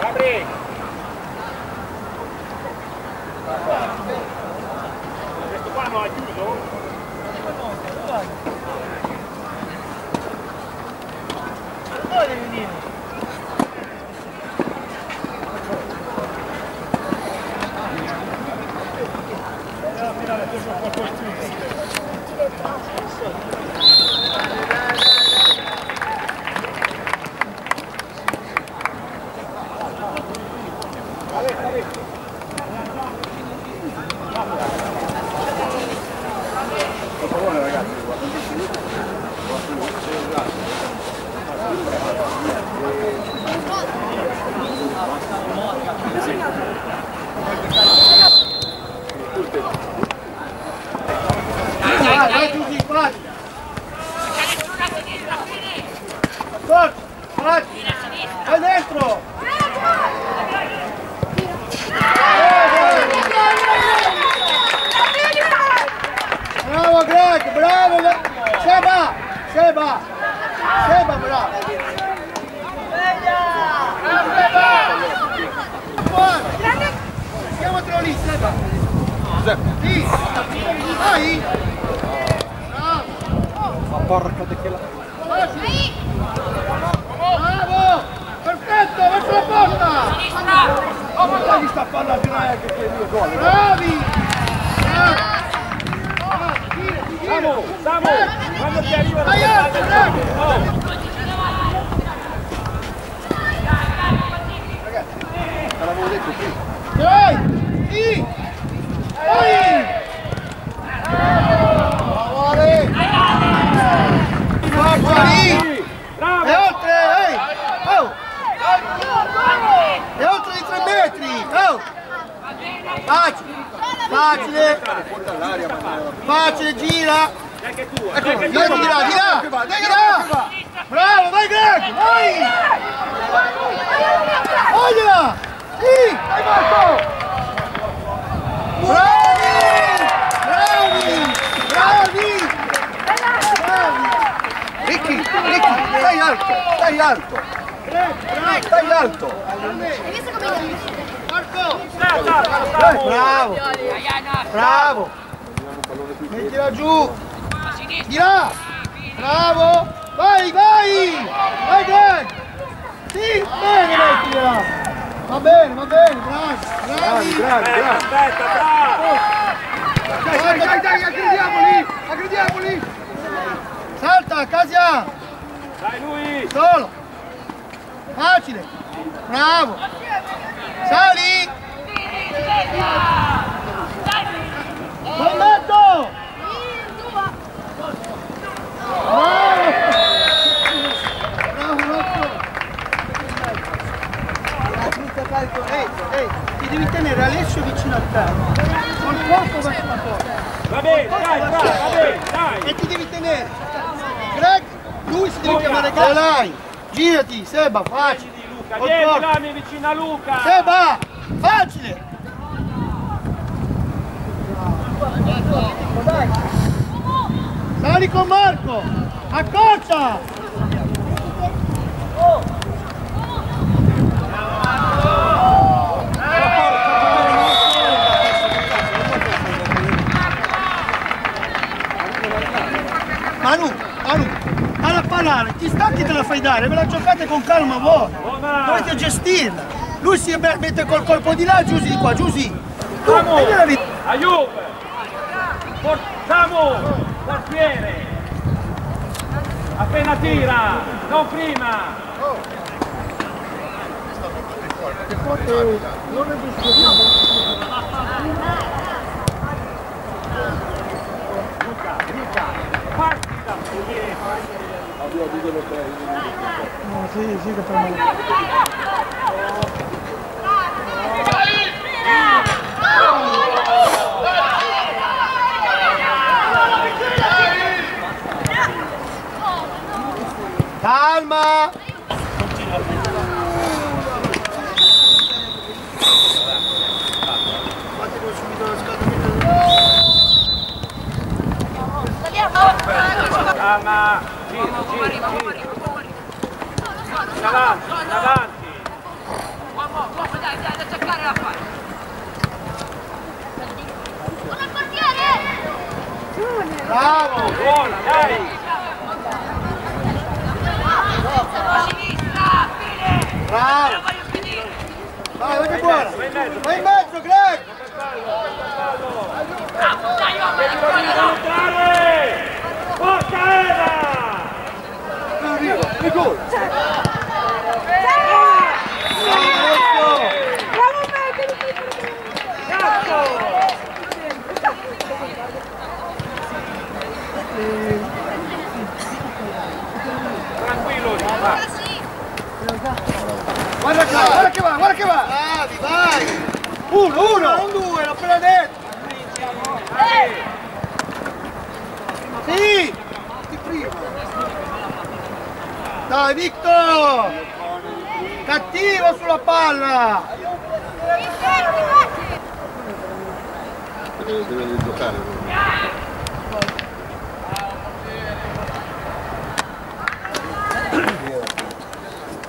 Apri! Questo qua non ha chiuso? Dove devi venire? Vai, vai Giusy, vai! Forza, vai! Vai dentro! Bravo Greg, bravo! Seba! Seba! Seba, bravo! Buono! Chiamatelo lì, Seba! Sì! Vai! Bravo! Ma porca di che la... Bravo! Perfetto, verso la porta! Oh, ma dai, sta di una che è il gol. Bravi! Bravi! Bravi, tira, tira. Samu, Samu, quando ti arrivano Vai le alto, palle bravo! Oh, Te l'avevo detto prima. Dai! Sì! Vai! Bravo Ale! Forza lì! bravo! E oltre, ehi! Oh! E oltre di tre metri! Oh! Facile! Facile! Fuori dall'aria, ma... Facile, gira! Neanche tu, Ecco, neanche di là, di là, di là! Di là! Bravo, vai Greg! Vai! Voglila! Sì! Vai Marco! Bravi! Bravi! Bravi! Bravi! Ricky, Ricky, stai alto, stai alto, stai alto. Marco! tu! Bravo! Bravo! Mettila giù! Di là! Bravo! Vai, vai! Vai Greg! Sì, bene mettila! Va bene, va bene, bravi! Bravi, Bravi! Aspetta, bravo! Dai, dai, dai, dai, aggrediamoli, aggrediamoli. Salta, Casia! Dai lui! Solo! Facile! Bravo! Sali! Combatto! Bravo! Bravo Rocco! Ehi, ehi, ti devi tenere Alessio vicino a te. Col corpo verso la porta. Va bene, dai, bravo, va bene, dai! E ti devi tenere. Greg, lui si deve chiamare Greg. Dai, girati, Seba, facile. Vieni là, mi vicino a Luca! Seba, facile. Sali con Marco, accorcia. Manu, Manu, alla parlare, ti stacchi te la fai dare, ve la giocate con calma voi. Dovete gestirla. Lui si mette col colpo di là, Giusy di qua, Giusy. Tu. Aiuto! Samu! Portiere! Appena tira! Non prima! Luca, Luca! Parti da No, sì, sì che fa Calma! Calma! Gira, gira, gira! in avanti, in avanti. Uomo, uomo, dai, dai, da cercare la fare. Buona portiere! Bravo! Buona, dai. A sinistra, fine! Bravo! Lo voglio finire! Vai, vai che buona! Vai in mezzo, Greg! Bravo, dai, uomo, Devi ancora! entrare. E gol! Tranquillo, va. Guarda qua, guarda che va, guarda che va! Bravi, vai! Uno, uno! Non due, l'ho appena detto! Sì! Dai, Victor! Cattivo sulla palla! Deve, deve giocare.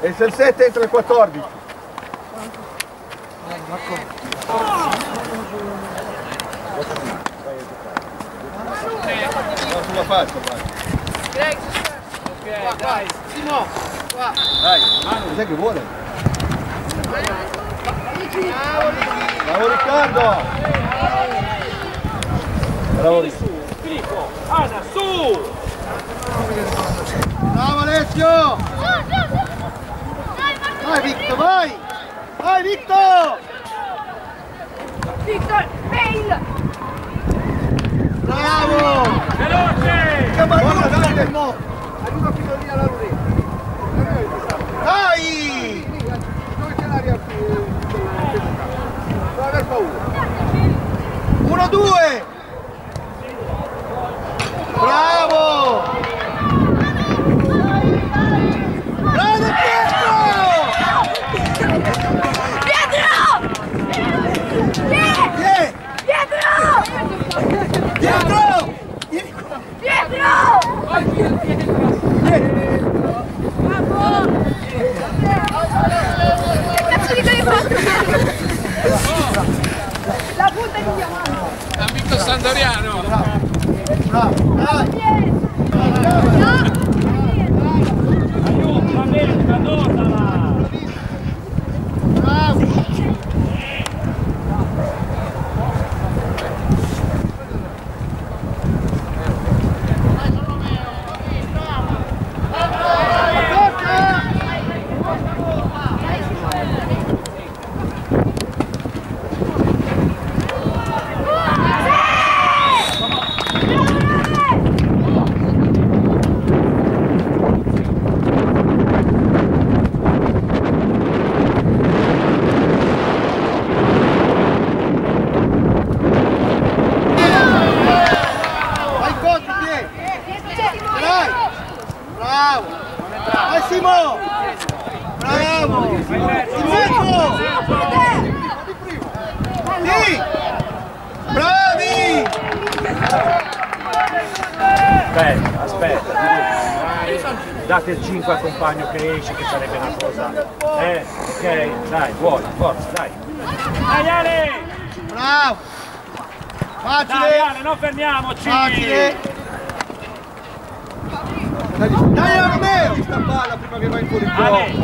E se il 7 entra il 14. No, sulla faccia, vai. Qua, qua, Simo! Qua! Dai, cos'è che vuole? Bravo Riccardo! Bravo Riccardo! Filippo, Ana, su. Bravo Alessio! Vai Victor, vai! Vai Victor! Victor, fail! Bravo! Veloce. Aiuta fino lì alla ruletta! 1 2 bravo. Bravo! Dai! Aiuto, va bene, annotala. Bravo! Vai contro Pietro! Dai! Bravo! Vai Simo! Bravo! In mezzo! Sì! Bravi! Aspetta, aspetta. Date il 5 al compagno che esce, che sarebbe una cosa. Eh, ok, dai, buona, forza, dai. Dai Ale! Bravo! Dai Facile! Ale, non fermiamoci! Facile! Dai, Dai Romeo! Questa palla prima che vai fuori Ale.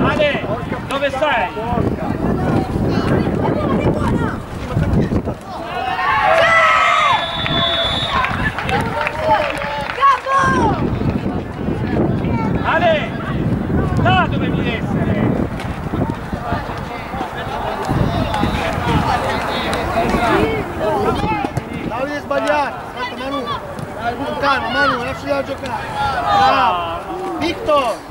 Ale, dove sei? Capo! Ale! Là dovevi essere! La devi sbagliare! Aspetta Manu! Dai, con calma Manu, lasciala giocare! Bravo! Victor!